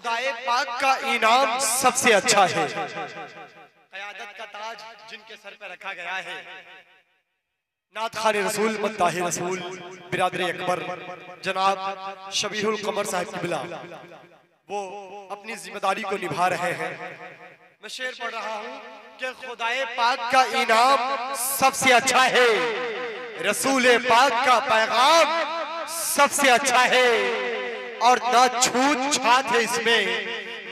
خدائے پاک کا انعام سب سے اچھا ہے۔ قیادت کا تاج جن کے سر پہ رکھا گیا ہے۔ نعت خان رسول مداح رسول برادر اکبر جناب شبیح القمر صاحب قبلہ۔ وہ اپنی ذمہ داری کو نبھا رہے ہیں۔ میں شعر پڑھ رہا ہوں کہ خدائے پاک کا انعام سب سے اچھا ہے۔ رسول پاک کا پیغام سب سے اچھا ہے۔ اور نہ چھوٹ چھات ہے اس میں،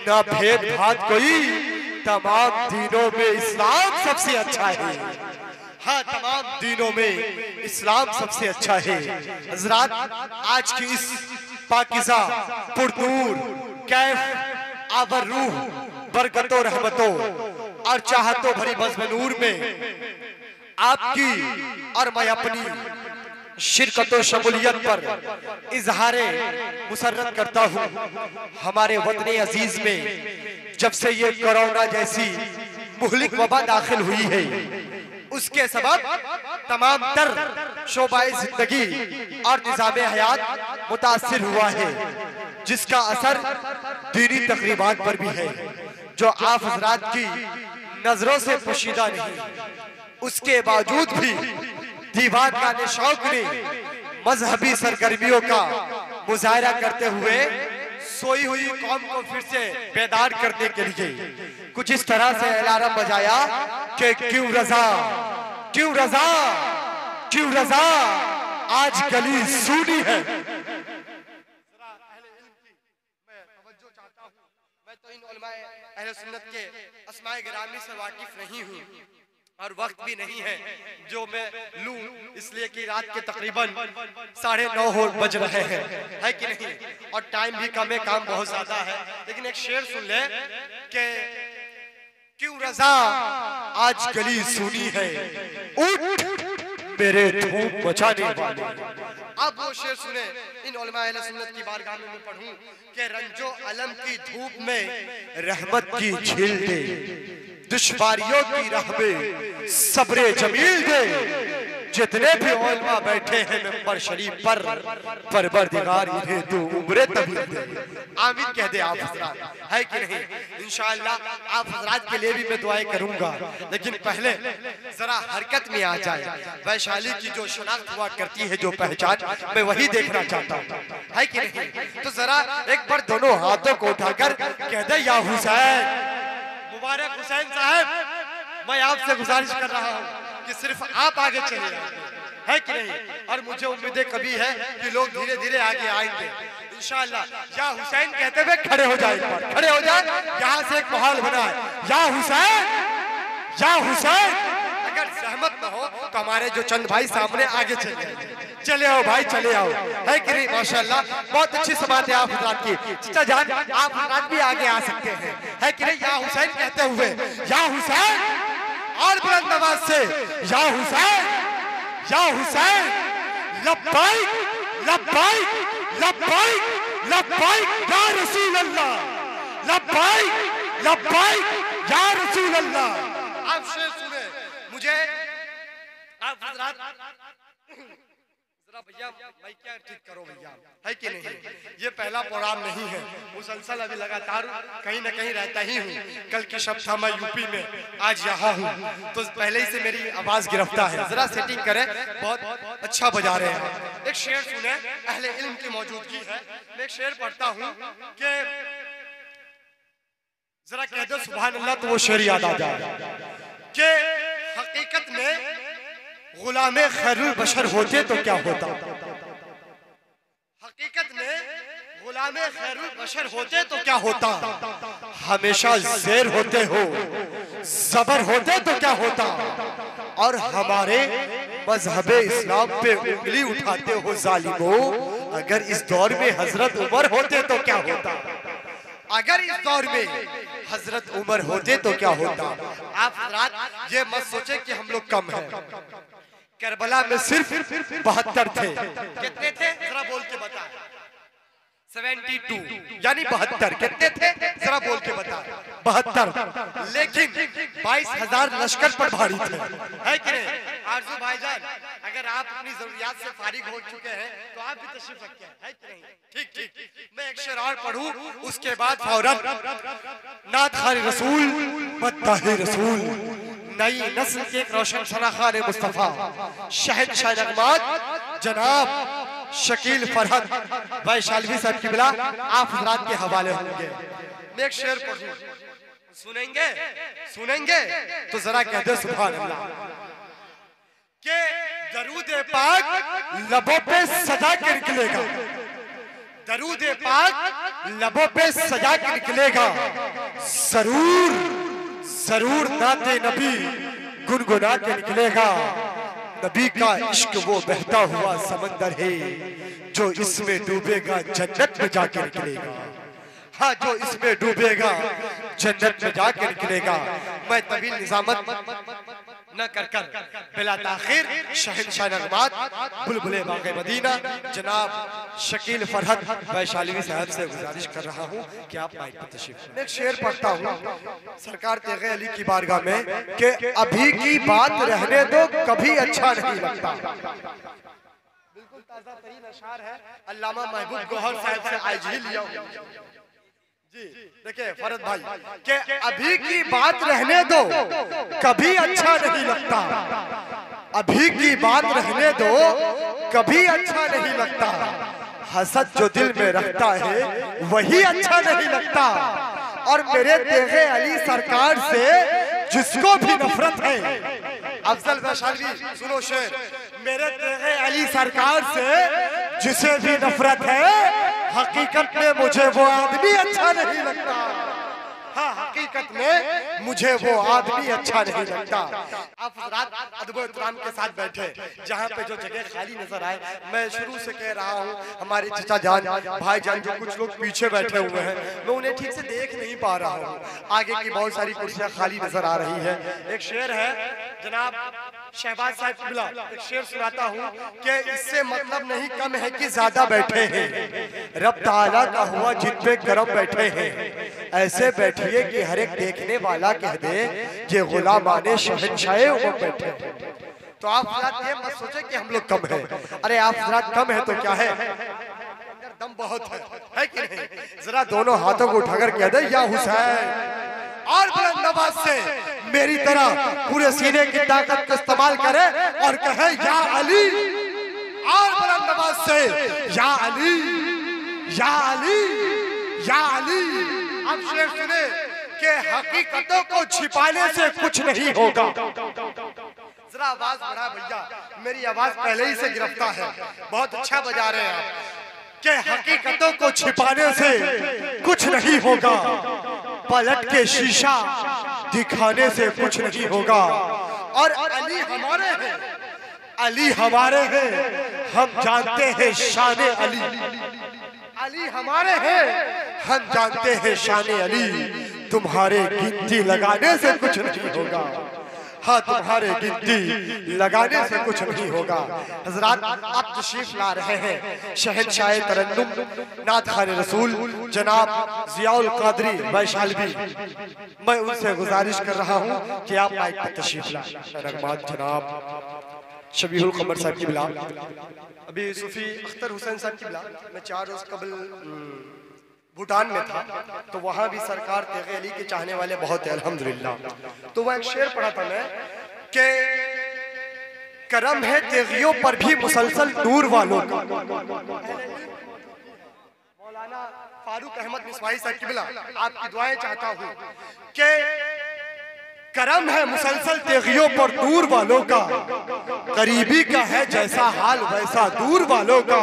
نہ بھید بھات کوئی۔ تمام دینوں میں اسلام سب سے اچھا ہے۔ ہاں تمام دینوں میں اسلام سب سے اچھا ہے۔ حضرات، آج کی اس پاکزہ پردور کیف آبر روح، برکتوں، رحمتوں اور چاہتوں بھری بزم نور میں آپ کی اور میں اپنی شرکت و شمولیت پر اظہار مسرت کرتا ہوں۔ ہمارے وطن عزیز میں جب سے یہ کرونا جیسی مہلک وبا داخل ہوئی ہے، اس کے سبب تمام تر شعبہ زندگی اور نظام حیات متاثر ہوا ہے، جس کا اثر دینی تقریبات پر بھی ہے، جو آپ حضرات کی نظروں سے پوشیدہ نہیں۔ اس کے باوجود بھی دیوان گانے شوق نے مذہبی سرگرمیوں کا مظاہرہ کرتے ہوئے سوئی ہوئی قوم کو پھر سے بیدار کرنے کے لیے کچھ اس طرح سے الارم بجایا کہ کیوں رضا کیوں رضا کیوں رضا، آج گلی سونی ہے۔ میں تو ان علماء اہل سنت کے اسماء گرامی سے واقف نہیں ہوں۔ اور وقت بھی نہیں ہے جو میں لوں۔ اس لیے کہ رات کے تقریباً ساڑھے نو ہو بج رہے ہیں۔ ہے کہ نہیں؟ اور ٹائم بھی کم ہے، کام بہت زیادہ ہے۔ لیکن ایک شعر سن لے کہ کیوں رضا آج گلی سونی ہے؟ اٹھ میرے دھوپ بچانے والے۔ اب وہ شعر سنیں۔ ان علماء اہل سنت کی بارگاہ میں میں پڑھوں کہ رنجو علم کی دھوپ میں رحمت کی جھیل دے، دشواریوں کی راہ میں صبر جمیل دے۔ جتنے بھی علماء بیٹھے ہیں ممبر شریف پر، پروردگار انہیں تو عمر طویل دے۔ آمین کہہ دے آپ حضرات۔ ہے کہ نہیں؟ انشاءاللہ آپ حضرات کے لیے بھی میں دعائیں کروں گا۔ لیکن پہلے ذرا حرکت میں آ جائے۔ ویشالی کی جو شناخت ہوا کرتی ہے، جو پہچان، میں وہی دیکھنا چاہتا ہوں۔ ہے کہ نہیں؟ تو ذرا ایک بار دونوں ہاتھوں کو اٹھا کر کہہ دے، یا حسین۔ مبارک حسین صاحب، میں آپ سے گزارش کر رہا ہوں۔ کہ صرف آپ آگے چلے آئیں ہے کہ نہیں؟ اور مجھے امیدیں کبھی ہے کہ لوگ دھیرے دھیرے آگے آئیں گے۔ انشاءاللہ، یا حسین کہتے ہوئے کھڑے ہو جائیں۔ ایک کھڑے ہو جائیں، یہاں سے ایک محال بنا ہے۔ یا حسین یا حسین، اگر زحمت نہ ہو تو ہمارے جو چند بھائی سامنے آگے چلے جائیں۔ چلے آؤ بھائی، چلے آؤ۔ ہے کہ نہیں؟ ماشاءاللہ، بہت اچھی سبات ہے آپ حضرات کی۔ چچا جان، آپ حضرات بھی آگے آ سکتے ہیں۔ ہے کہ نہیں؟ یا حسین کہتے ہوئے، یا حسین اور بلند نواز سے، یا حسین یا حسین لبائک لبائک لبائک لبائک یا رسول اللہ لبائک لبائک یا رسول اللہ۔ آپ شیر سنیں، مجھے آپ حضرات ذرا بھیا، بھائی کیا ٹھیک کرو بھیا؟ ہے کہ نہیں؟ یہ پہلا پروگرام نہیں ہے۔ مسلسل ابھی لگاتار کہیں نہ کہیں رہتا ہی ہوں۔ کل کی شب تھا میں یوپی میں، آج یہاں ہوں۔ تو پہلے ہی سے میری آواز گرفتا ہے۔ ذرا سیٹنگ کریں۔ بہت اچھا بجا رہے ہیں۔ ایک شعر سنیں۔ اہل علم کی موجودگی ہے۔ میں ایک شعر پڑھتا ہوں کہ ذرا کہہ دو، سبحان اللہ، تو وہ شعر یاد آ جائے۔ کہ حقیقت میں غلام خیر البشر ہوتے تو کیا ہوتا؟ حقیقت میں غلام خیر البشر ہوتے تو کیا ہوتا؟ ہمیشہ زیر ہوتے ہو زبر ہوتے تو کیا ہوتا؟ اور ہمارے مذہب اسلام پہ انگلی اٹھاتے ہو ظالموں اگر اس دور میں حضرت عمر ہوتے تو کیا ہوتا؟ اگر اس دور میں حضرت عمر ہوتے تو کیا ہوتا؟ آپ یہ مت سوچیں کہ ہم لوگ کم ہیں۔ کربلا میں صرف بہتر تھے۔ کتنے تھے؟ ذرا بول کے بتا۔ سیونٹی ٹو یعنی بہتر۔ کتنے تھے؟ ذرا بول کے بتا۔ بہتر۔ لیکن بائیس ہزار لشکر پر بھاری تھے۔ ہے کہ نہیں؟ آرزو بھائی جان اگر آپ اپنی ضروریات سے فارغ ہو چکے ہیں، تو آپ بھی تشریف رکھتے ہیں ٹھیک ٹھیک۔ میں ایک شعر اور پڑھوں۔ اس کے بعد فوراً نعت خان رسول مدح رسول، نئی نسل کے ایک روشن شناخان مصطفیٰ۔ شہد شاہ نغمات جناب شکیل فرحت۔ بھائی شالوی صاحب کی بلا، آپ حضرات کے حوالے ہوں گے۔ میں ایک شعر پڑھوں۔ سنیں گے؟ سنیں گے؟ تو ذرا کہہ دے سبحان اللہ۔ کہ درود پاک لبوں پہ سجا کے نکلے گا۔ درود پاک لبوں پہ سجا کے نکلے گا۔ ضرور ضرور نعت نبی گنگنا کے نکلے گا۔ نبی کا عشق وہ بہتا ہوا سمندر ہے جو اس میں ڈوبے گا، جنت میں جا کے نکلے گا۔ ہاں جو اس میں ڈوبے گا، جنت میں جا کے نکلے گا۔ میں طویل نظامت نہ کر کر۔ بلا تاخیر شہنشاہ نغمات بلبلے باغ مدینہ۔ جناب شکیل فرحت ویشالوی صاحب سے گزارش کر رہا ہوں کہ آپ مائک پر تشریف میں ایک شعر پڑھتا ہوں۔ سرکار تیغ علی کی بارگاہ میں کہ ابھی کی بات رہنے دو کبھی اچھا نہیں لگتا۔ بالکل تازہ ترین اشعار ہے۔ علامہ محبوب گوھر صاحب سے آج ہی لیا ہوں۔ جی دیکھیں فرد بھائی کہ ابھی کی بات رہنے دو کبھی اچھا نہیں لگتا۔ ابھی کی بات رہنے دو کبھی اچھا نہیں لگتا۔ حسد جو دل میں رکھتا ہے وہی اچھا نہیں لگتا۔ اور میرے تیغ علی سرکار سے جس کو بھی نفرت ہے۔ افضل ویشالوی سنو شیر میرے تیغ علی سرکار سے جسے بھی نفرت ہے حقیقت میں مجھے وہ آدمی اچھا نہیں لگتا۔ ہاں حقیقت میں مجھے وہ آدمی اچھا نہیں لگتا۔ آپ حضرات ادب و احترام کے ساتھ بیٹھے، جہاں پہ جو جگہ خالی نظر آئے، میں شروع سے کہہ رہا ہوں، ہمارے چچا جان، بھائی جان جو کچھ لوگ پیچھے بیٹھے ہوئے ہیں، میں انہیں ٹھیک سے دیکھ نہیں پا رہا ہوں۔ آگے کی بہت ساری کرسیاں خالی نظر آ رہی ہیں۔ ایک شعر ہے، جناب شہباز صاحب قبلہ ایک شعر سناتا ہوں کہ اس سے مطلب نہیں کم ہے کہ زیادہ بیٹھے ہیں۔ رب تعالیٰ کا ہوا جن پہ کرم بیٹھے ہیں۔ ایسے بیٹھئے کہ ہر ایک دیکھنے والا کہہ دے کہ غلامان شہنشاہ امم بیٹھے ہیں۔ تو آپ حضرات یہ مت سوچیں کہ ہم لوگ کم ہیں۔ ارے آپ حضرات کم ہیں تو کیا ہے؟ دم بہت ہے ہے کہ نہیں؟ ذرا دونوں ہاتھوں کو اٹھا کر کہہ دے، یا حسین۔ اور بلند نواز سے میری طرح پورے سینے کی طاقت کو استعمال کرے اور کہے یا علی! اور بلند نواز سے یا علی! یا علی! یا علی! اب شیر سنے کہ حقیقتوں کو چھپانے سے کچھ نہیں ہوگا۔ ذرا آواز بڑھا بھیا میری آواز پہلے ہی سے گرفتہ ہے۔ بہت اچھا بجا رہے ہیں کہ حقیقتوں کو چھپانے سے کچھ نہیں ہوگا۔ پلٹ کے شیشہ دکھانے سے کچھ نہیں ہوگا۔ اور علی ہمارے ہیں۔ علی ہمارے ہیں۔ ہم جانتے ہیں شان علی۔ علی ہمارے ہیں۔ ہم جانتے ہیں شان علی۔ تمہارے گنتی لگانے سے کچھ نہیں ہوگا۔ ہاں تمہارے گنتی لگانے سے کچھ نہیں ہوگا۔ حضرات، آپ تشریف لا رہے ہیں۔ شہنشاہ ترنم نات خان رسول، جناب ضیاء القادری ویشالوی میں ان سے گزارش کر رہا ہوں کہ آپ مائک پر تشریف لا نغمات جناب شبیح القمر صاحب کی بلا۔ ابھی صوفی اختر حسین صاحب کی بلا۔ میں چار روز قبل بھوٹان میں تھا، تو وہاں بھی سرکار تیغ علی کے چاہنے والے بہت ہیں الحمدللہ۔ تو وہ ایک شعر پڑھا تھا میں کہ کرم ہے تیغیوں پر بھی مسلسل نور والوں کا۔ مولانا فاروق احمد نسوائی صاحب قبلہ آپ کی دعائیں چاہتا ہوں کہ کرم ہے مسلسل تیغیوں پر دور والوں کا قریبی کا ہے جیسا حال ویسا دور والوں کا۔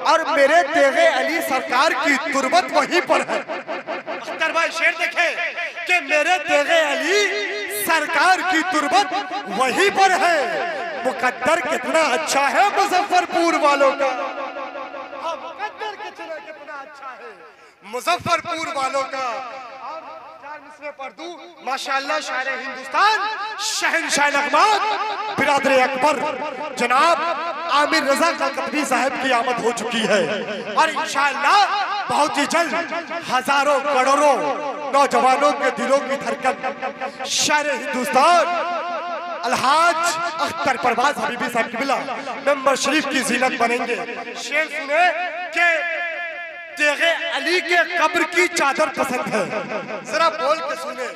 اور میرے تیغ علی سرکار کی تربت وہیں پر ہے۔ اختر بھائی شیر دیکھیں کہ میرے تیغ علی سرکار کی تربت وہیں پر ہے۔ مقدر کتنا اچھا ہے مظفرپور والوں کا۔ ہاں مقدر کتنا اچھا ہے۔ مظفرپور والوں کا۔ پردو ماشاءاللہ شاعر ہندوستان، شہنشاہ نغمات، برادر اکبر۔ جناب، عامر رضا کا صاحب کی آمد ہو چکی ہے۔ اور انشاءاللہ بہت ہی جلد ہزاروں کروڑوں نوجوانوں کے دلوں کی دھڑکن۔ شاعر ہندوستان، الحاج اختر پرواز حبیبی صاحب قبلہ ممبر شریف کی زینت بنیں گے۔ شیر سنے کہ تیغ علی کے قبر کی چادر پسند ہے۔ ذرا بول کے سنے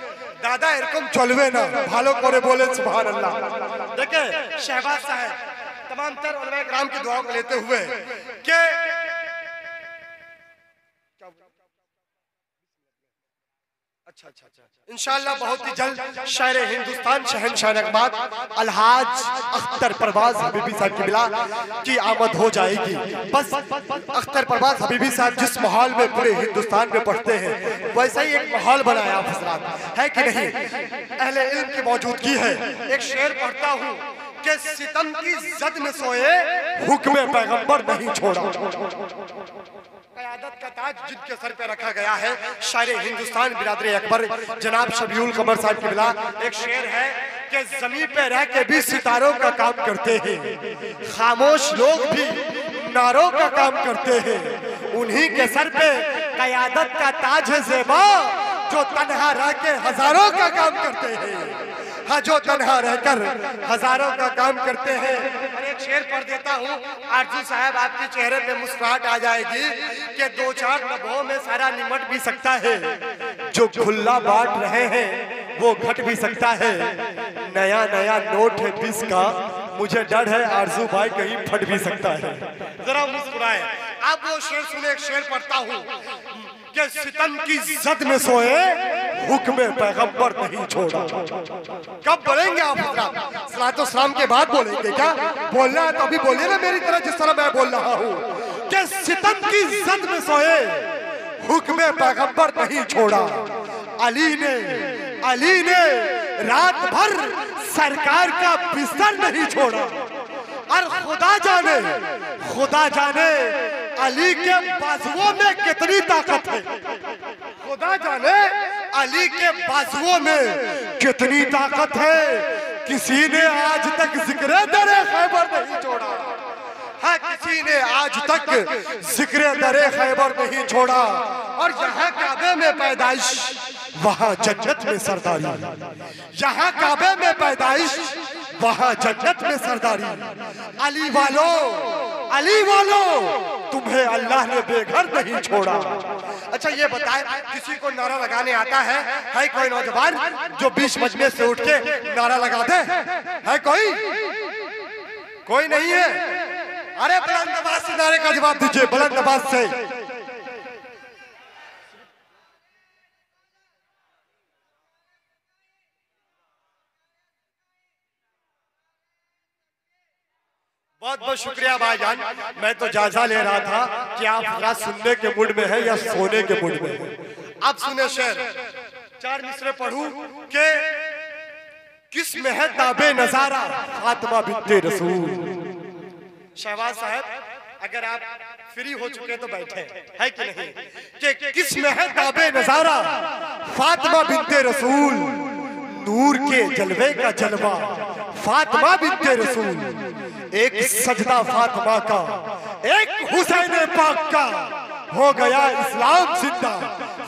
دادا ارکم چلوے نا، بھالو کورے بولے، سبحان اللہ۔ دیکھیں، شہباز صاحب، تمام تر علماء اکرام کی دعاوں کو لیتے ہوئے کہ اچھا اچھا اچھا۔ انشاءاللہ بہت ہی جلد شاعر ہندوستان شہنشاہ نغمات الحاج اختر پرواز حبیبی صاحب کی بلا کی آمد ہو جائے گی۔ بس اختر پرواز حبیبی صاحب جس محال میں پورے ہندوستان میں پڑھتے ہیں ویسا ہی ایک محال بنایا آپ حضرات۔ ہے کہ نہیں؟ اہل علم کی موجودگی ہے۔ ایک شعر پڑھتا ہوں کہ ستم کی زد میں سوئے حکم پیغمبر نہیں چھوڑا۔ قیادت کا تاج جن کے سر پہ رکھا گیا ہے۔ شاعر ہندوستان برادر اکبر، جناب شبیع القمر صاحب کی بلا ایک شعر ہے کہ زمین پہ رہ کے بھی ستاروں کا کام کرتے ہیں۔ خاموش لوگ بھی ناروں کا کام کرتے ہیں۔ انہی کے سر پہ قیادت کا تاج ہے زیبا جو تنہا رہ کے ہزاروں کا کام کرتے ہیں۔ ہاں جو تنہا رہ کر ہزاروں کا کام کرتے ہیں۔ اور ایک شعر پڑھ دیتا ہوں۔ آرزو صاحب، آپ کے چہرے پہ مسکراہٹ آ جائے گی کہ دو چار لبوں میں سارا نمٹ بھی سکتا ہے۔ جو کھلا بانٹ رہے ہیں، وہ گھٹ بھی سکتا ہے۔ نیا نیا نوٹ ہے بیس کا۔ مجھے ڈر ہے، آرزو بھائی کہیں پھٹ بھی سکتا ہے۔ ذرا مسکرائے اب وہ شعر سنے ایک شعر پڑھتا ہوں۔ کہ ستم کی زد میں سوئے، حکم پیغمبر نہیں چھوڑا۔ کب بولیں گے آپ حضرات صلاة و سلام کے بعد بولیں گے کیا؟ بولنا ہے تو ابھی بولیے نا میری طرح جس طرح میں بول رہا ہوں۔ کہ ستم کی زد میں سوئے، حکم پیغمبر نہیں چھوڑا۔ علی نے علی نے رات بھر سرکار کا بستر نہیں چھوڑا۔ اور خدا جانے خدا جانے علی کے بازووں میں کتنی طاقت ہے؟ خدا جانے علی کے بازووں میں کتنی طاقت ہے؟ کسی نے آج تک ذکر در خیبر نہیں چھوڑا۔ ہاں کسی نے آج تک ذکر در خیبر نہیں چھوڑا۔ اور یہاں کعبے میں پیدائش، وہاں جنت میں سرداری۔ یہاں کعبے میں پیدائش وہاں جنت میں سرداری۔ علی والو علی والو، تمہیں اللہ نے بے گھر نہیں چھوڑا۔ اچھا یہ بتائے کسی کو نعرہ لگانے آتا ہے؟ ہے کوئی نوجوان جو بیچ مجمع سے اٹھ کے نعرہ لگا دے؟ ہے کوئی؟ کوئی نہیں ہے؟ ارے، بلند نواز سے نعرے کا جواب دیجیے، بلند نواز سے۔ بہت بہت شکریہ بھائی جان۔ میں تو جائزہ لے رہا تھا کہ آپ حضرات سننے کے موڈ میں ہیں یا سونے کے موڈ میں ہیں۔ اب سنے شہر۔ چار مصرے پڑھوں کہ کس میں ہے تاب نظارہ فاطمہ بنت رسول؟ شہباز صاحب، اگر آپ فری ہو چکے تو بیٹھے ہے کہ نہیں؟ کہ کس میں ہے تاب نظارہ فاطمہ بنت رسول؟ نور کے جلوے کا جلوہ، فاطمہ بنت رسول۔ ایک سجدہ فاطمہ کا، ایک حسین پاک کا ہو گیا اسلام زندہ۔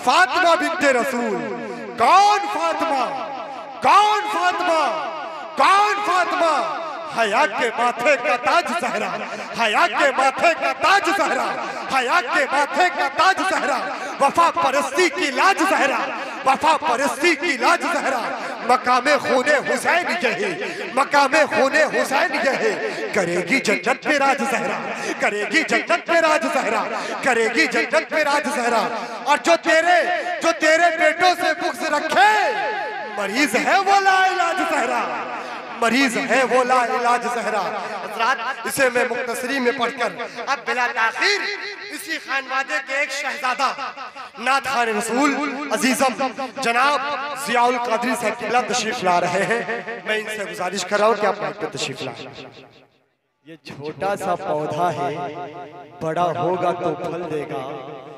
فاطمہ بنت رسول، کون فاطمہ؟ کون فاطمہ؟ کون فاطمہ؟ حیا کے ماتھے کا تاج زہرا، حیا کے ماتھے کا تاج زہرا، حیا کے ماتھے کا تاج زہرا، وفا پرستی کی لاج زہرا، وفا پرستی کی لاج زہرا۔ مقام خون حسین یہی، مقام خون حسین یہی۔ کرے گی جنت پہ راج زہرا، کرے گی جنت پہ راج زہرا، کرے گی جنت پہ راج زہرا۔ اور جو تیرے جو تیرے بیٹوں سے بغض رکھے، مریض ہے وہ لا علاج زہرا۔ مریض ہے وہ لا علاج زہرا۔ حضرات، اسے میں مختصری میں پڑھ کر، اب بلا تاخیر اسی خانوادے کے ایک شہزادہ نات خان رسول عزیزم، جناب ضیاء القادری صاحب قبلہ تشریف لا رہے ہیں۔ میں ان سے گزارش کر رہا ہوں کہ آپ مائک پہ تشریف لائیں۔ یہ چھوٹا سا پودا ہے، بڑا ہوگا تو پھل دے گا۔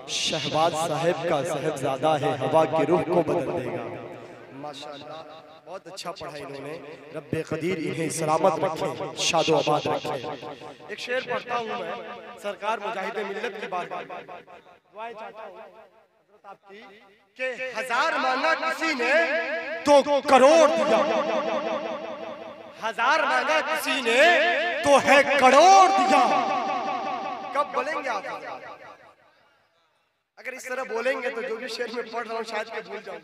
شہباز صاحب کا صاحبزادہ ہے، ہوا کی روح کو بدل دے گا۔ ماشاءاللہ۔ بہت اچھا پڑھا انہوں نے۔ رب قدیر انہیں سلامت رکھے شاد و آباد رکھے۔ ایک شعر پڑھتا ہوں میں سرکار مجاہد ملت کی بار دعائیں چاہتا ہوں حضرت آپ کی کہ ہزار مانگا کسی نے تو کروڑ دیا۔ ہزار مانگا کسی نے تو ہے کروڑ دیا۔ کب بولیں گے آپ؟ اگر اس طرح بولیں گے تو جو بھی شعر میں پڑھ رہا ہوں شاید کہ بھول جاؤں۔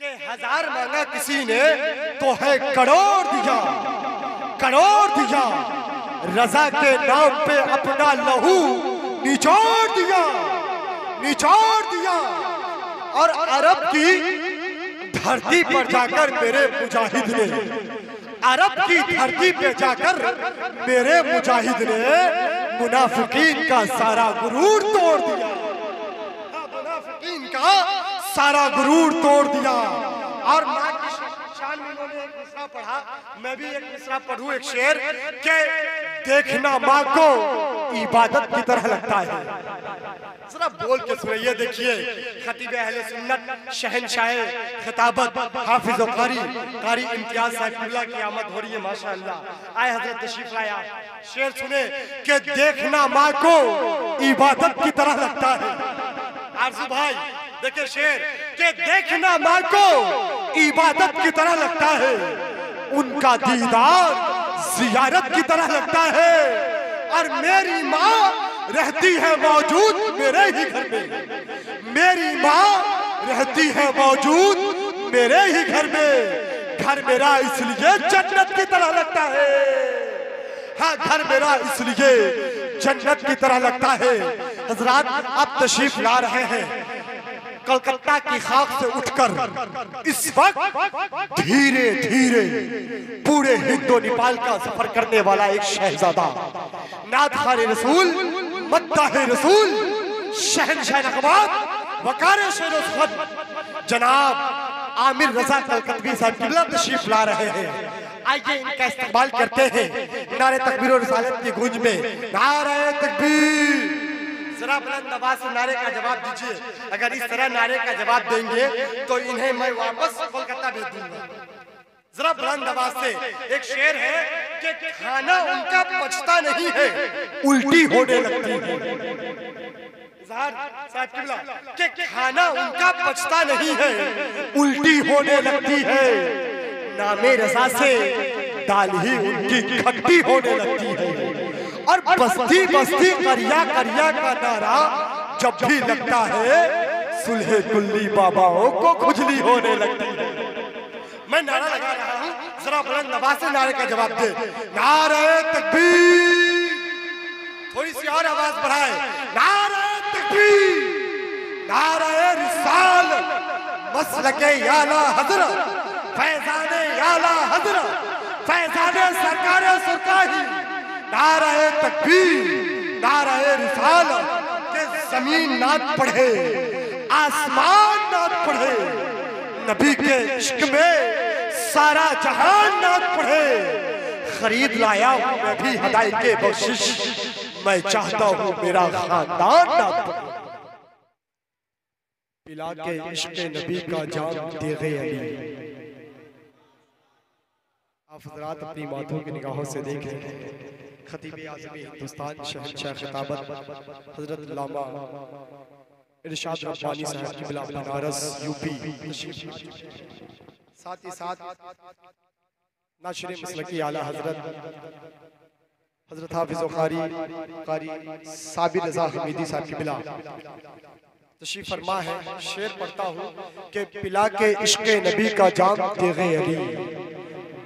کہ ہزار مانگا کسی نے تو ہے کروڑ دیا کروڑ دیا۔ رضا کے نام پہ اپنا لہو نچوڑ دیا۔ نچوڑ دیا۔ اور عرب کی دھرتی پر جا کر میرے مجاہد نے عرب کی دھرتی پہ جا کر میرے مجاہد نے منافقین کا سارا غرور توڑ دیا۔ منافقین کا سارا غرور توڑ دیا۔ اور ماں کی شان میں انہوں نے ایک مصرع پڑھا۔ میں بھی ایک مصرع پڑھوں، ایک شعر کہ دیکھنا ماں کو عبادت کی طرح لگتا ہے۔ ذرا بول کے سنیں یہ دیکھیے۔ خطیب اہل سنت، شہنشاہ خطابت، حافظ و قاری قاری امتیاز صاحب اللہ کی آمد ہو رہی ہے، ماشاءاللہ۔ آئے حضرت تشریف لایا شعر سنیں کہ دیکھنا ماں کو عبادت کی طرح لگتا ہے۔ عرض بھائی دیکھیں شعر کہ دیکھنا ماں کو عبادت کی طرح لگتا ہے۔ ان کا دیدار زیارت کی طرح لگتا ہے۔ اور میری ماں رہتی ہے موجود میرے ہی گھر میں۔ میری ماں رہتی ہے موجود میرے ہی گھر میں۔ گھر میرا اس لیے جنت کی طرح لگتا ہے۔ ہاں گھر میرا اس لیے جنت کی طرح لگتا ہے۔ حضرات اب تشریف لا رہے ہیں۔ کلکتہ کی خاک سے اٹھ کر اس وقت دھیرے دھیرے پورے ہندو نیپال کا سفر کرنے والا ایک شہزادہ ناد خان رسول مدہ رسول، شہنشاہ نقبات وقار شہر خود جناب، عامر رضا کلکتوی صاحب قبلہ تشریف لا رہے ہیں۔ آئیے ان کا استقبال کرتے ہیں۔ نعرہ تکبیر و رسالت کی گونج میں۔ نعرہ تکبیر۔ ذرا بلند آواز سے نعرے کا جواب دیجیے۔ اگر اس طرح نعرے کا جواب دیں گے تو انہیں میں واپس کولکتہ بھیج دوں گا۔ ذرا بلند آواز سے، ایک شعر ہے کہ کھانا ان کا پچتا نہیں ہے، الٹی ہونے لگتی ہے۔ اظہار صاحب قبلہ، کہ کھانا ان کا پچتا نہیں ہے، الٹی ہونے لگتی ہے۔ نام رضا سے دال ہی ان کی کھٹی ہونے لگتی ہے۔ اور بستی بستی کریا کریا کا نعرہ جب بھی لگتا ہے سلح کلی باباوں کو کھجلی ہونے لگتی ہے۔ میں نعرہ لگا رہا ہوں، ذرا بلند آواز سے نعرے کا جواب دے۔ نعرہ تکبیر۔ تھوڑی سی اور آواز بڑھائے۔ نعرہ تکبیر۔ نعرہ رسال مسلک یالا حضرت۔ فیضان یالا حضرت۔ فیضان سرکار سرکاہی۔ نعرہ تکبیر، نعرہ رسال کہ زمین نات پڑھے، آسمان نات پڑھے، نبی کے عشق میں سارا جہان نات پڑھے۔ خرید لایا ہوں میں بھی ہدائی کے بخشش، میں چاہتا ہوں میرا خاندان نات پڑھے۔ پلا کے عشق نبی کا جام دیغ علی۔ آپ حضرات اپنی ماتھوں کی نگاہوں سے دیکھیں۔ خطیب اعظمی ہندوستان شہنشاہ خطابت حضرت علامہ ارشاد ربانی صاحب کی بلا بنارس یو پی ساتھ ہی ساتھ ناشر مسلکی اعلیٰ حضرت حضرت حافظ و قاری قاری صابر رضا حمیدی صاحب کی بلا۔ تشریف فرما ہے شعر پڑھتا ہوں کہ پلا کے عشق نبی کا جام تیغ علی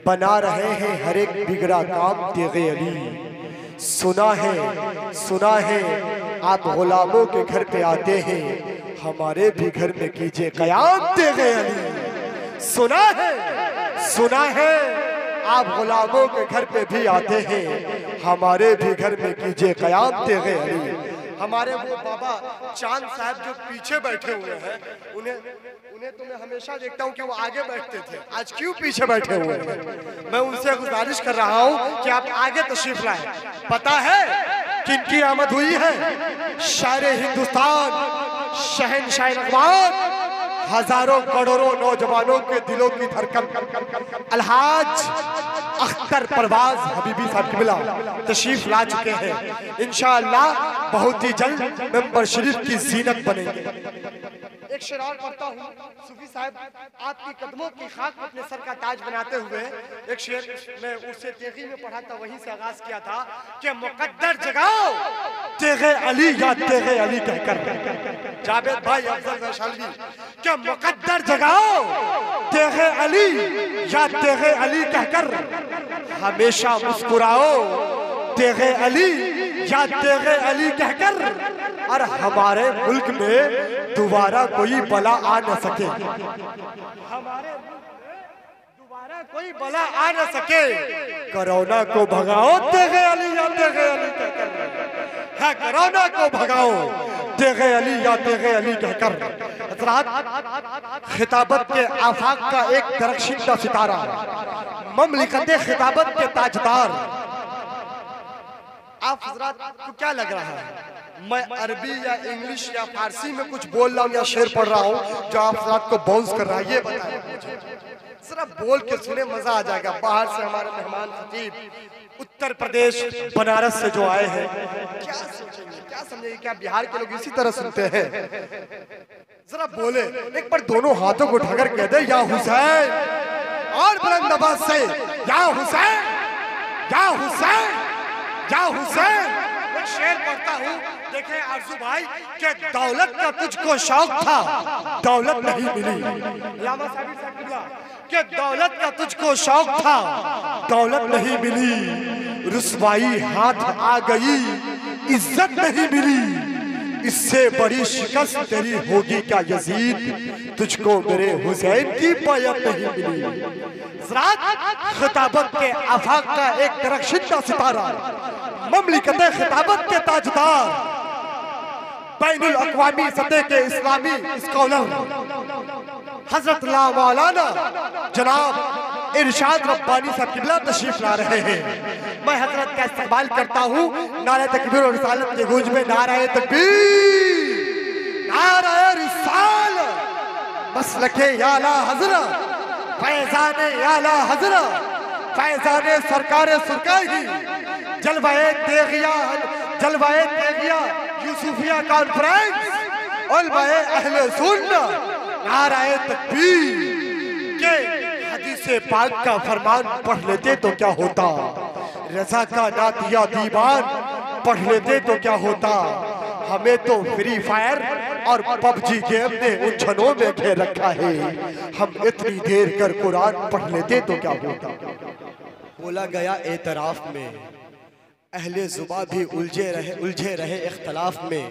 بنا رہے ہیں ہر ایک بگڑا کام تیغ علی۔ سنا ہے سنا ہے، آپ غلاموں کے گھر پہ آتے ہیں، ہمارے بھی گھر میں کیجیے قیام تیغ علی سنا ہے سنا ہے، آپ غلاموں کے گھر پہ بھی آتے ہیں، ہمارے بھی گھر میں کیجیے قیام تیغ علی ہمارے وہ بابا چاند صاحب جو پیچھے بیٹھے ہوئے ہیں، انہیں انہیں تو میں ہمیشہ دیکھتا ہوں کہ وہ آگے بیٹھتے تھے۔ آج کیوں پیچھے بیٹھے ہوئے ہیں میں ان سے گزارش کر رہا ہوں کہ آپ آگے تشریف لائیں۔ پتا ہے کن کی آمد ہوئی ہے؟ شاعر ہندوستان شہن شہنشاہ نقوان ہزاروں کروڑوں نوجوانوں کے دلوں کی دھڑکن۔ الحاج اختر پرواز حبیبی صاحب کی ملا تشریف لا چکے ہیں۔ انشاءاللہ بہت ہی جلد ممبر شریف کی زینت بنیں گے۔ ایک شرار پڑھتا ہوں، صوفی صاحب، آپ کی قدموں کی خاک اپنے سر کا تاج بناتے ہوئے ایک شعر میں اسے تیغی میں پڑھا تھا وہیں سے آغاز کیا تھا کہ مقدر جگاؤ تیغ علی یا تیغ علی کہہ کر۔ جاوید بھائی افضل ویشالوی کہ کہ مقدر جگاؤ تیغ علی یا تیغ علی کہہ کر ہمیشہ مسکراؤ تیغ علی یا تیغ علی کہہ کر۔ اور ہمارے ملک میں دوبارہ کوئی بلا آ نہ سکے۔ ہمارے دوبارہ کوئی بلا آ نہ سکے۔ کرونا کو بھگاؤ تیغ علی یا تیغ علی کہہ کر۔ ہے کرونا کو بھگاؤ تیغ علی یا تیغ علی کہہ کر۔ حضرات خطابت کے آفاق کا ایک درخشندہ ستارہ، مملکت خطابت کے تاجدار۔ آپ حضرات کو کیا لگ رہا ہے؟ میں عربی یا انگلش یا فارسی میں کچھ بول رہا ہوں یا شعر پڑھ رہا ہوں جو آپ حضرات کو باؤنس کر رہا ہے، یہ بتائیں۔ مجھے ذرا بول کے سنے مزہ آ جائے گا۔ باہر سے ہمارے مہمان خطیب، اتر پردیش، بنارس سے جو آئے ہیں۔ کیا سوچیں گے؟ کیا سمجھیں گے؟ کیا بہار کے لوگ اسی طرح سنتے ہیں؟ ذرا بولے، ایک بار دونوں ہاتھوں کو اٹھا کر کہہ دے، یا حسین۔ اور بلند آواز سے، یا حسین یا حسین یا حسین۔ ایک شعر پڑھتا ہوں، دیکھیں عرضو بھائی، کہ دولت کا تجھ کو شوق تھا، دولت نہیں ملی۔ علامہ صاحبی صاحب قبلہ کہ دولت کا تجھ کو شوق تھا، دولت نہیں ملی۔ رسوائی ہاتھ آ گئی، عزت نہیں ملی۔ اس سے بڑی شکست تیری ہوگی کیا یزید؟ تجھ کو میرے حسین کی پایت نہیں ملی۔ حضرات خطابت کے آفاق کا ایک درخشندہ ستارہ۔ مملکت خطابت کے تاجدار۔ بین الاقوامی سطح کے اسلامی اسکولر حضرت اللہ مولانا جناب ارشاد ربانی صاحب قبلہ تشریف لا رہے ہیں۔ میں حضرت کا استقبال کرتا ہوں۔ نعرہ تکبیر اور رسالت کے گوج میں نعرہ تکبیر، نعرہ رسال مسلک یالا حضرت فیضان یالا حضرت فیضان سرکار سرکاری جلوہ تیغیہ جلوہ تیغیہ، یوسفیہ کانفرنس علماء اہل سنہ نعرہ تکبیر۔ کہ جی حدیث پاک کا فرمان پڑھ لیتے تو کیا ہوتا؟ رضا کا ناتیہ دیوان پڑھ لیتے تو کیا ہوتا؟ ہمیں تو فری فائر اور پب جی گیم نے ان میں گھیر رکھا ہے۔ ہم اتنی دیر کر قرآن پڑھ لیتے تو کیا ہوتا؟ بولا گیا اعتراف میں۔ اہل زبا بھی الجھے رہے الجھے رہے اختلاف میں۔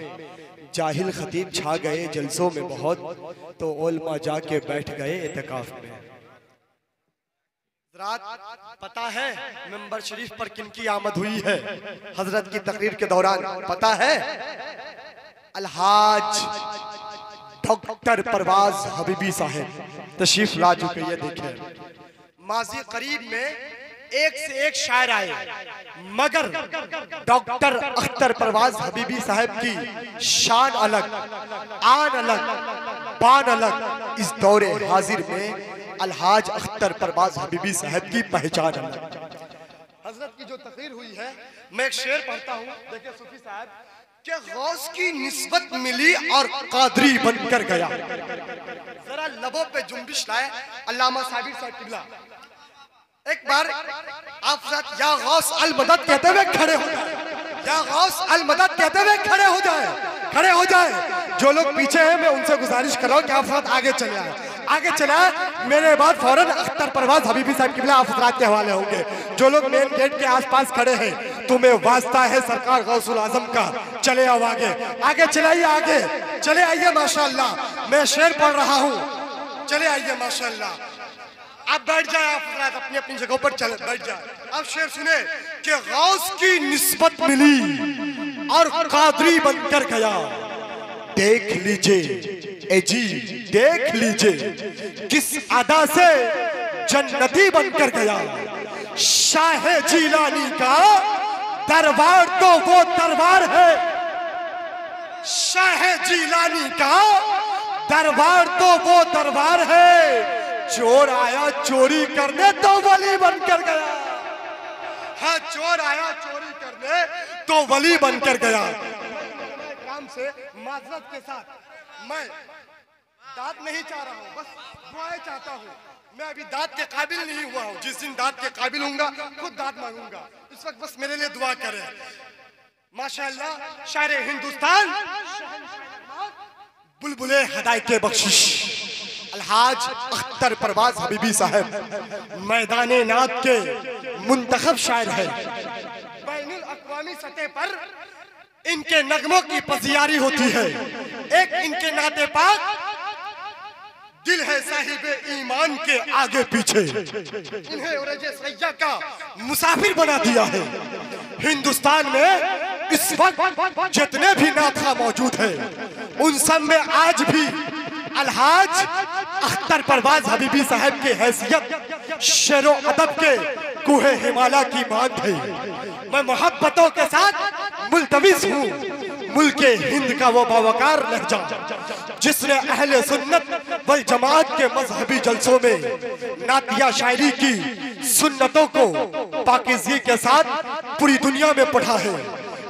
جاہل خطیب چھا گئے جلسوں میں بہت، تو علماء جا کے بیٹھ گئے اعتقاف میں۔ حضرات پتا ہے ممبر شریف پر کن کی آمد ہوئی ہے؟ حضرت کی تقریر کے دوران پتا ہے؟ الحاج ڈاکٹر پرواز حبیبی صاحب، تشریف لا چکے یہ دیکھیں۔ ماضی قریب میں ایک سے ایک شاعر آئے، مگر ڈاکٹر اختر پرواز حبیبی صاحب کی شان الگ، آن الگ، بان الگ، اس دور حاضر میں الحاج اختر پرواز حبیبی صاحب کی پہچان الگ حضرت کی جو تقریر ہوئی ہے، میں ایک شعر پڑھتا ہوں۔ دیکھیں صوفی صاحب، کہ غوث کی نسبت ملی اور قادری بن کر گیا۔ ذرا لبوں پہ جنبش لائے، علامہ صاحبی صاحب قبلہ۔ ایک بار آپ ذات یا غوث المدد کہتے ہوئے کھڑے ہو جائے۔ یا غوث المدد کہتے ہوئے کھڑے ہو جائے، کھڑے ہو جائے۔ جو لوگ پیچھے ہیں، میں ان سے گزارش کر رہا ہوں کہ آپ ذات آگے چلے آئے آگے چلے آئے۔ میرے بعد فوراں اختر پرواز حبیبی صاحب قبلہ آپ حضرات کے حوالے ہوں گے۔ جو لوگ مین گیٹ کے آس پاس کھڑے ہیں، تمہیں واسطہ ہے سرکار غوث العظم کا۔ چلے آؤ آگے۔ آگے چلے آئیے، آگے۔ چلے آئیے، ماشاءاللہ۔ میں شعر پڑھ رہا ہوں۔ چلے آئیے، ماشاءاللہ۔ آپ بیٹھ جائیں، آپ حضرات اپنی اپنی جگہوں پر چلے، بیٹھ جائیں۔ آپ شعر سنیں کہ غوث کی نسبت ملی اور قادری بن کر گیا۔ دیکھ لیجیے۔ اے جی دیکھ لیجیے، کس ادا سے جنتی بن کر گیا۔ شاہ جیلانی کا دربار تو وہ دربار ہے۔ شاہ جیلانی کا دربار تو وہ دربار ہے۔ چور آیا چوری کرنے تو ولی بن کر گیا۔ ہاں چور آیا چوری کرنے تو ولی بن کر گیا۔ کام سے معذرت کے ساتھ، میں داد نہیں چاہ رہا ہوں، بس دعائیں چاہتا ہوں۔ میں ابھی داد کے قابل نہیں ہوا ہوں، جس دن داد کے قابل ہوں گا، خود داد مانگوں گا۔ اس وقت بس میرے لیے دعا کریں۔ ماشاءاللہ، شاعر ہندوستان، بلبلے ہدایت بخشش۔ الحاج اختر پرواز حبیبی صاحب، میدان نات کے منتخب شاعر ہے بین الاقوامی سطح پر ان کے نغموں کی پذیاری ہوتی ہے۔ ایک ان کے نعت پاک دل ہے صاحب ایمان کے آگے پیچھے۔ انہیں عرج سیاح کا مسافر بنا دیا ہے۔ ہندوستان میں اس وقت جتنے بھی ناتھا موجود ہیں، ان سب میں آج بھی الحاج اختر پرواز حبیبی صاحب کی حیثیت شعر و ادب کے کوہ ہمالا کی مانگ ہے۔ میں محبتوں کے ساتھ ملتوز ہوں۔ ملک ہند کا وہ باوقار لہجہ۔ جس نے اہل سنت والجماعت کے مذہبی جلسوں میں ناتیہ شاعری کی سنتوں کو پاکیزگی کے ساتھ پوری دنیا میں پڑھا ہے۔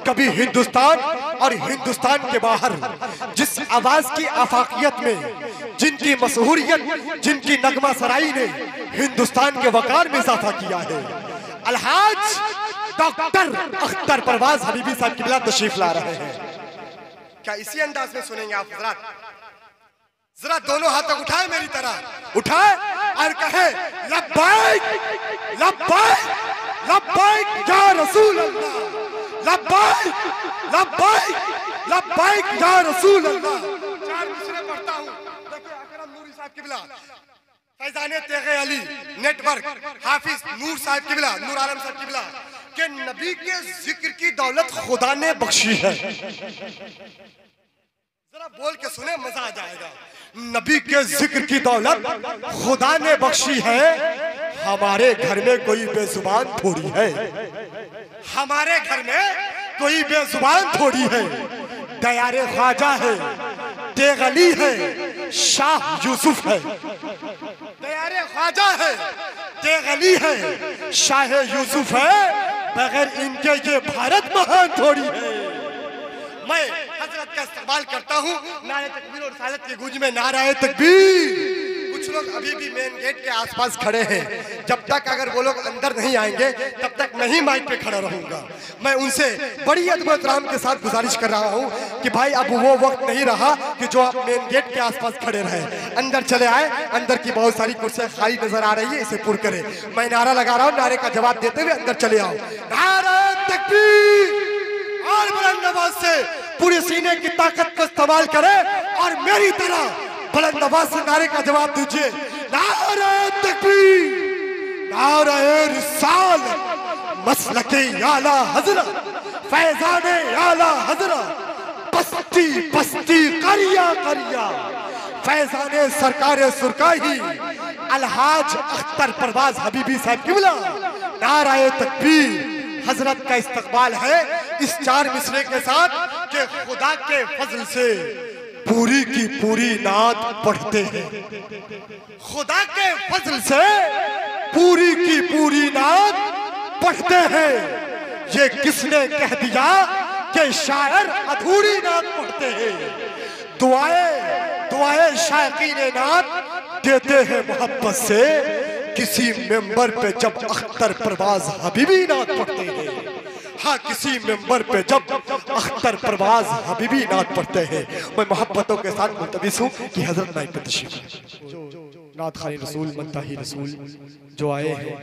کبھی ہندوستان اور ہندوستان کے باہر جس آواز کی آفاقیت میں، جن کی مسہوریت جن کی نغمہ سرائی نے ہندوستان کے وقار میں اضافہ کیا ہے۔ الحاج ڈاکٹر اختر پرواز حبیبی صاحب کی بلا تشریف لا رہے ہیں۔ کیا اسی انداز میں سنیں گے آپ حضرات؟ ذرا دونوں ہاتھوں اٹھائے میری طرح۔ اٹھائے اور کہے لبائک لبائک لبائک یا رسول اللہ۔ لبائک لبائک لبائک یا رسول اللہ۔ چار مصرے پڑھتا ہوں۔ دیکھیں، اکرم نوری صاحب کی بلا فیضان تیغ علی نیٹ ورک حافظ نور صاحب کی بلا نور عالم صاحب کی بلا کہ نبی کے ذکر کی دولت خدا نے بخشی ہے۔ ذرا بول کے سنیں مزہ آ جائے گا۔ نبی کے ذکر کی دولت خدا نے بخشی ہے۔ ہمارے گھر میں کوئی بے زبان تھوڑی ہے۔ ہمارے گھر میں کوئی بے زبان تھوڑی ہے۔ دیار خواجہ ہے تیغ علی ہے شاہ یوسف ہے۔ دیار خواجہ ہے تیغ علی ہے شاہ یوسف ہے۔ بغیر ان کے یہ بھارت مہان تھوڑی ہے۔ میں حضرت کا استقبال کرتا ہوں۔ نعرہ تکبیر اور رسالت کی گونج میں نعرہ تکبیر۔ کچھ لوگ ابھی بھی مین گیٹ کے آس پاس کھڑے ہیں۔ جب تک اگر وہ لوگ اندر نہیں آئیں گے، تب تک میں ہی مائک پہ کھڑا رہوں گا۔ میں ان سے بڑی ادب و احترام کے ساتھ گزارش کر رہا ہوں کہ بھائی اب وہ وقت نہیں رہا کہ جو آپ مین گیٹ کے آس پاس کھڑے رہے۔ اندر چلے آئے، اندر کی بہت ساری کرسیاں خالی نظر آ رہی ہے اسے پر کرے میں نعرہ لگا رہا ہوں، نعرے کا جواب دیتے ہوئے اندر چلے آؤ۔ نعرہ تکبیر۔ اور بلند آواز سے پورے سینے کی طاقت کو استعمال کرے اور میری طرح بلند آواز سے نعرے کا جواب دیجیے۔ نعرہ تکبیر، نعرہ رسال مسلک اعلی حضرت، فیضان اعلی حضرت، پستی پستی قریا قریا، فیضان سرکار سرکاہی، الحاج اختر پرواز حبیبی صاحب قبلہ، نعرہ تکبیر۔ حضرت کا استقبال ہے اس چار مصرے کے ساتھ کہ خدا کے فضل سے پوری کی پوری نعت پڑھتے ہیں۔ خدا کے فضل سے پوری کی پوری نعت پڑھتے ہیں۔ یہ کس نے کہہ دیا کہ شاعر ادھوری نعت پڑھتے ہیں؟ دعائیں دعائیں شائقین نعت دیتے ہیں محبت سے۔ کسی ممبر پہ جب اختر پرواز حبیبی نعت پڑھتے ہیں۔ ہاں کسی ممبر پہ جب اختر پرواز حبیبی نعت پڑھتے ہیں۔ میں محبتوں کے ساتھ ملتبس ہوں کہ حضرت نائب پہ تشریف ہے خانی رسول منتحی رسول جو آئے ہیں۔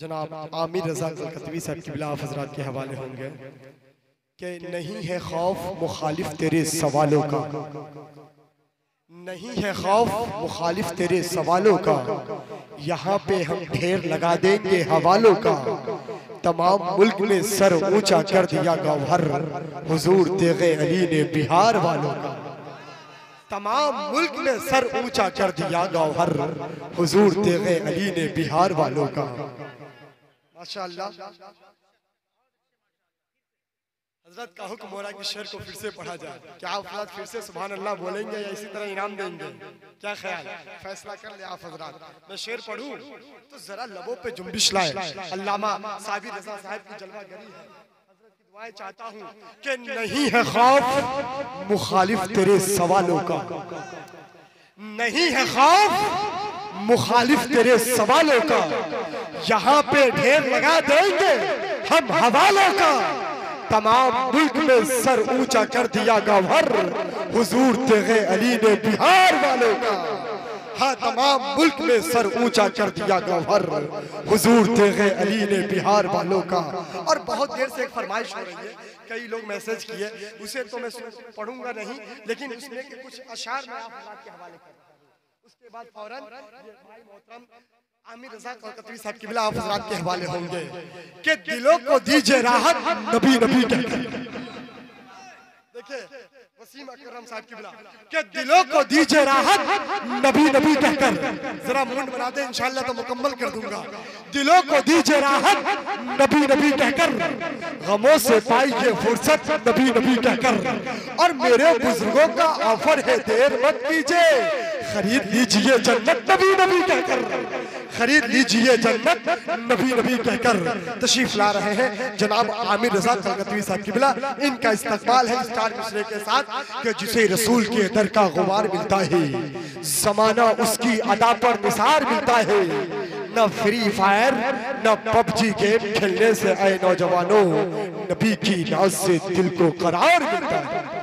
جناب عامر رضا قطبی صاحب کی بلا حضرات کے حوالے ہوں گے کہ نہیں ہے خوف مخالف تیرے سوالوں کا۔ نہیں ہے خوف مخالف تیرے سوالوں کا۔ یہاں پہ ہم ڈھیر لگا دیں گے حوالوں کا۔ تمام ملک میں سر اونچا کر دیا گوھر حضور تیغ علی نے بہار والوں کا۔ تمام ملک میں سر اونچا کر دیا گوھر حضور تیغ علی نے بہار والوں کا۔ ماشاءاللہ۔ حضرت کا حکم ہو رہا ہے کہ شعر کو پھر سے پڑھا جائے۔ کیا آپ حضرت پھر سے سبحان اللہ بولیں گے یا اسی طرح انعام دیں گے؟ کیا خیال؟ فیصلہ کر لے آپ حضرات۔ میں شعر پڑھوں تو ذرا لبوں پہ جنبش لائے علامہ صابر رضا صاحب کی جلوہ گری ہے۔ حضرت کی دعائیں چاہتا ہوں کہ نہیں ہے خوف مخالف تیرے سوالوں کا۔ نہیں ہے خوف مخالف تیرے سوالوں کا۔ یہاں پہ ڈھیر لگا دیں گے ہم حوالوں کا۔ تمام ملک میں سر اونچا کر دیا گوھر حضور تیغے علی نے بہار والوں کا۔ ہاں تمام ملک میں سر اونچا کر دیا گوھر حضور تیغے علی نے بہار والوں کا۔ اور بہت دیر سے ایک فرمائش ہو رہی ہے۔ کئی لوگ میسج کیے، اسے تو میں پڑھوں گا نہیں، لیکن اس میں کچھ اشعار میں آپ کے حوالے کرتا اس کے بعد فوراً بھائی محترم عامر رضا قطری صاحب کی بلا آپ حضرات کے حوالے ہوں گے کہ دلوں کو دیجیے راحت نبی نبی کہہ دیکھیں، وسیم اکرم صاحب کی بلا کہ دلوں کو دیجیے راحت نبی نبی کہہ کر ذرا منڈ بنا دیں، انشاءاللہ تو مکمل کر دوں گا۔ دلوں کو دیجیے راحت نبی نبی کہہ کر غموں سے پائی یہ فرصت نبی نبی کہہ کر اور میرے بزرگوں کا آفر ہے، دیر مت کیجیے۔ خرید لیجیے جنت نبی نبی کہہ کر۔ خرید لیجیے جنت نبی نبی کہہ کر۔ تشریف لا رہے ہیں۔ جناب عامر رضا کلکتوی صاحب کی بلا ان کا استقبال ہے اسٹار مشرے کے ساتھ کہ جسے رسول کے در کا غبار ملتا ہے۔ زمانہ اس کی ادا پر نثار ملتا ہے۔ نہ فری فائر، نہ پب جی گیم کھیلنے سے اے نوجوانوں، نبی کی ناز سے دل کو قرار ملتا ہے۔